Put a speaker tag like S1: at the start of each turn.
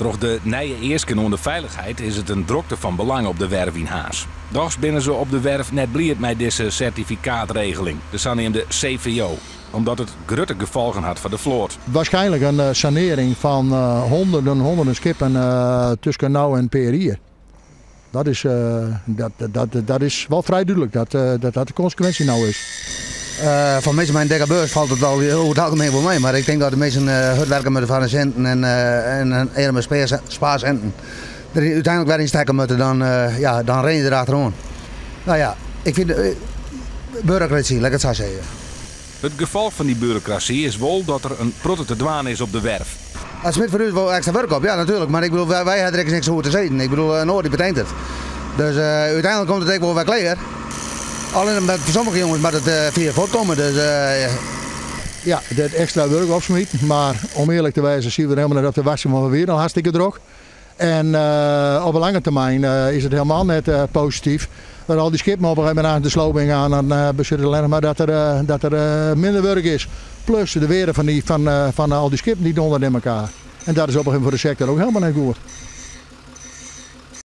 S1: Door de nije eersken veiligheid is het een drokte van belang op de werf in Haas. Doch binnen ze op de werf net bliert met deze certificaatregeling, de de CVO omdat het grote gevolgen had voor de vloot.
S2: Waarschijnlijk een uh, sanering van uh, honderden, honderden skippen uh, tussen nou en PRI. Dat is, dat, dat, dat is wel vrij duidelijk dat, dat dat de consequentie nou is.
S3: Uh, van mensen mijn dikke beurs valt het wel over het algemeen voor mij. Maar ik denk dat de mensen uh, hard werken met de varenscenten en, uh, en eerder met spaarcenten. Er uiteindelijk weer in sterker moeten dan, ja, dan ren je erachteraan. Nou ja, ik vind de bureaucratie, lekker het zo zeggen.
S1: Het gevolg van die bureaucratie is wel dat er een protte te dwaan is op de werf.
S3: Als Smit voor u wel extra werk op, ja natuurlijk. Maar ik bedoel, wij, wij hebben er niks over te zeggen. Ik bedoel, Noord die betekent het. Dus uiteindelijk komt het ook wel weer kleer. Alleen met sommige jongens met het uh, via voorkomen. Dus, uh,
S2: ja, dat extra werk opsmiet. Maar om eerlijk te wijzen zien we helemaal dat de wassen maar weer al hartstikke druk. En uh, op een lange termijn is het helemaal net positief. Dat al die skippen op een gegeven moment aan de sloping gaan. Dan uh, maar dat er, dat er minder werk is. Plus de weren van, die, van, van al die skippen die donderen in elkaar. En dat is op een gegeven moment voor de sector ook helemaal niet goed.